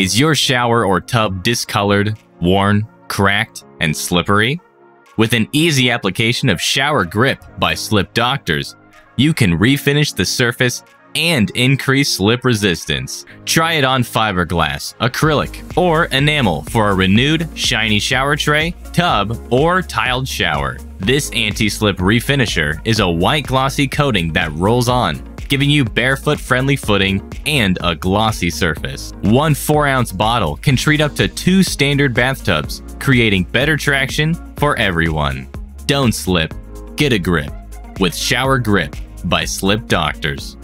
Is your shower or tub discolored, worn, cracked, and slippery? With an easy application of Shower Grip by Slip Doctors, you can refinish the surface and increase slip resistance. Try it on fiberglass, acrylic, or enamel for a renewed, shiny shower tray, tub, or tiled shower. This anti-slip refinisher is a white glossy coating that rolls on, giving you barefoot-friendly footing and a glossy surface. One 4-ounce bottle can treat up to two standard bathtubs, creating better traction for everyone. Don't slip, get a grip with Shower Grip by Slip Doctors.